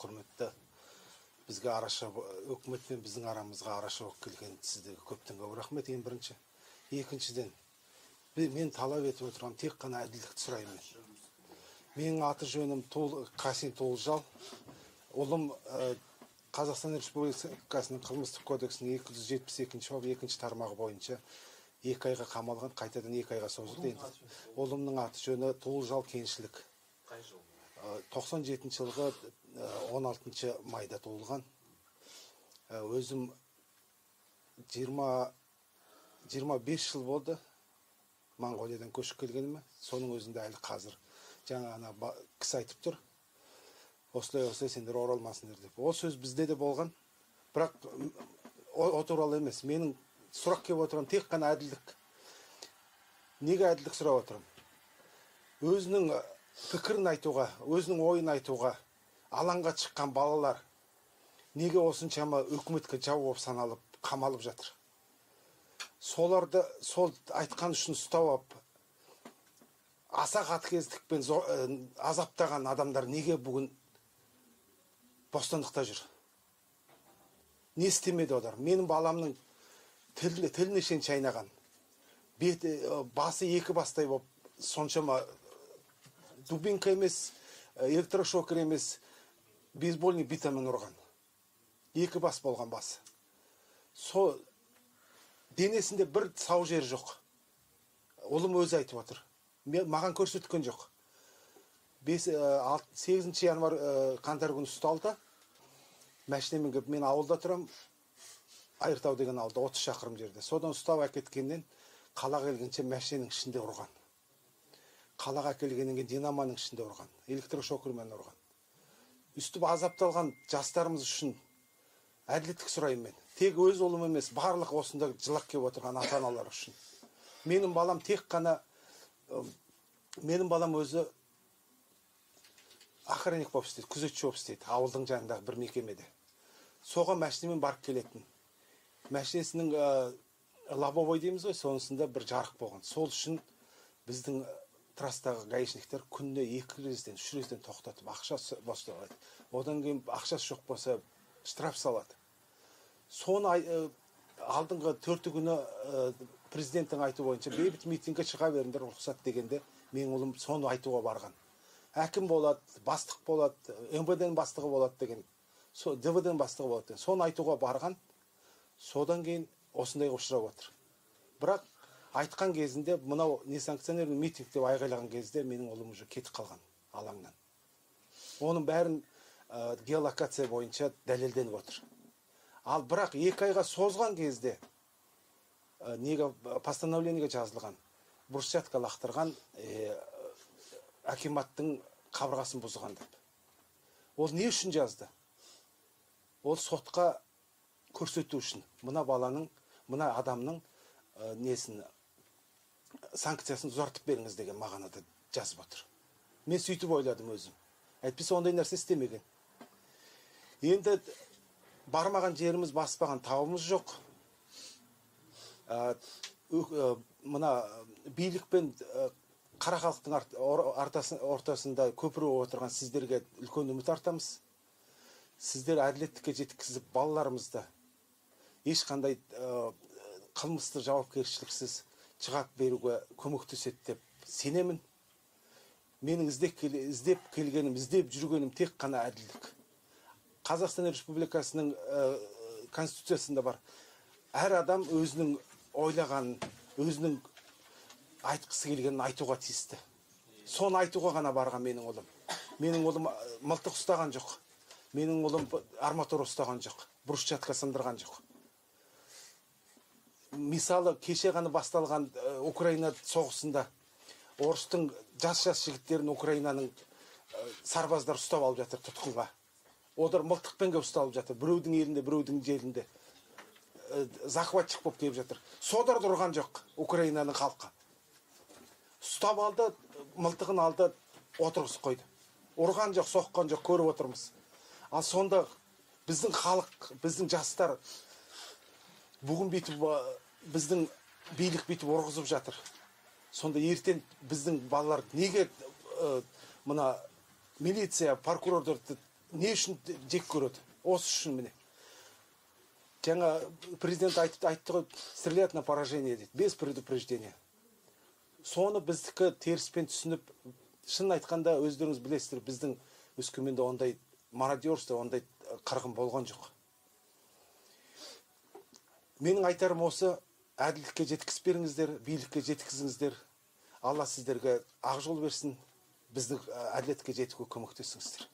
құрметті бізге араша үкімет пен біздің арамызға араша болып келген сіздерге көптен көп рахмет. Ең бірінші екіншіден мен талап етіп отырған тек қана әділдікті сұраймын. Менің аты жөнім Тол, қасен толжал. Ұлым ә, қазақстан республикасының қылмыстық кодексінің екі жүз жетпіс екінші бап екінші тармағы бойынша екі айға қамалған қайтадан екі айға созылды. Енді ұлымның аты жөні толжал кеңшілік тоқсан жетінші жылғы он алтыншы майда туылған. Өзім жиырма жиырма бес жыл болды. Моңғолиядан көшіп келгеніме. Соның өзінде әлі қазір жаңа ана кісі айтып тұр. Осылай осылай сендер оралмасыңдар деп. Ол сөз бізде де болған. Бірақ о, туралы емес менің сұрақ келіп отырған тек қана әділдік. Неге әділдік сұрап отырмын өзінің пікірін айтуға өзінің ойын айтуға алаңға шыққан балалар неге осыншама үкіметке жау болып саналып қамалып жатыр? Соларды сол айтқан үшін ұстап алып аса қатыгездікпен азаптаған адамдар неге бүгін бостандықта жүр? Не істемеді олар? Менің баламның тіл, тіліне шейін шайнаған беті басы екі бастай болып соншама дубинка емес электрошокер емес бейсбольный битамен ұрған. Екі бас болған басы сол денесінде бір сау жер жоқ. Ұлым өзі айтып отыр. Маған көрсеткен жоқ. Бес сегізінші январь қаңтар күні ұсталды. Машинамен келіп мен ауылда тұрамын айыртау деген ауылда отыз шақырым жерде. Содан ұстап әкеткеннен қалаға келгенше машинаның ішінде ұрған. Қалаға келгеннен кейін динамоның ішінде ұрған электрошокермен ұрған. Үстіп азапталған жастарымыз үшін әділеттік сұраймын мен. Тек өз ұлым емес барлық осында жылап келіп отырған ата аналар үшін. Менің балам тек қана менің балам өзі охранник болып істейді күзетші болып істейді ауылдың жанындағы бір мекемеде. Соған машинамен барып келетін. Машинасының лобовой дейміз ғой сонысында бір жарық болған. Сол үшін біздің трассадағы гаишниктер күніне екі резден үш резден тоқтатып ақша босталады одан кейін ақшасы жоқ болса штраф салады. Соны алдыңғы төрті күні президенттің айтуы бойынша бейбіт митингке шыға беріңдер рұқсат дегенде менің ұлым соны айтуға барған. Әкім болады бастық болады мвд бастығы болады деген со двд бастығы болады деген соны айтуға барған. Содан кейін осындайға ұшырап отыр. Бірақ айтқан кезінде мынау несанкционированный митинг деп айғайлаған кезде менің ұлым уже кетіп қалған алаңнан. Оның бәрін ә, геолокация бойынша дәлелденіп отыр. Ал бірақ екі айға созған кезде ә, неге постановлениеге жазылған брусчатка лақтырған ә, акиматтың қабырғасын бұзған деп. Ол не үшін жазды? Ол сотқа көрсету үшін. Мына баланың мына адамның ә, несін санкциясын ұзартып беріңіз деген мағынада жазып отыр. Мен сөйтіп ойладым өзім. Әйтпесе ондай нәрсе істемеген. Енді бармаған жеріміз баспаған тауымыз жоқ. Ә, мына билік пен қара халықтың ортасында көпір отырған сіздерге үлкен үміт артамыз. Сіздер әділеттікке жеткізіп балаларымызды ешқандай қылмысты жауапкершіліксіз шығарып беруге көмектеседі деп сенемін менің іздеп, іздеп келгенім іздеп жүргенім тек қана әділдік қазақстан республикасының конституциясында бар. Әр адам өзінің ойлағанын өзінің айтқысы келгенін айтуға тиісті. Соны айтуға ғана барған менің ұлым. Менің ұлым мылтық ұстаған жоқ. Менің ұлым арматура ұстаған жоқ. Брусчатка сындырған жоқ. Мысалы кеше ғана басталған украина соғысында орыстың жас жас жігіттерін украинаның сарбаздар ұстап алып жатыр тұтқынға. Олар мылтықпен келіп ұсталып жатыр біреудің елінде біреудің жерінде захватчик болып келіп жатыр. Содарды ұрған жоқ украинаның халқы. Ұстап алды мылтығын алды отырғызып қойды. Ұрған жоқ соққан жоқ көріп отырмыз. Ал сонда біздің халық біздің жастар бүгін бүйтіп біздің билік бүйтіп ұрғызып жатыр. Сонда ертең біздің балалар неге мына милиция прокурордарды не үшін жек көреді? Осы үшін міне. Жаңа президент айтып айтты ғой стрелять на поражение дейді без предупреждения. Соны біздікі теріспен түсініп шын айтқанда өздеріңіз білесіздер біздің өскеменде ондай мародерство ондай қырғын болған жоқ. Менің айтарым осы әділдікке жеткізберіңіздер билікке жеткізіңіздер. Алла сіздерге ақ жол берсін біздің әділетке жетуге көмектесіңіздер.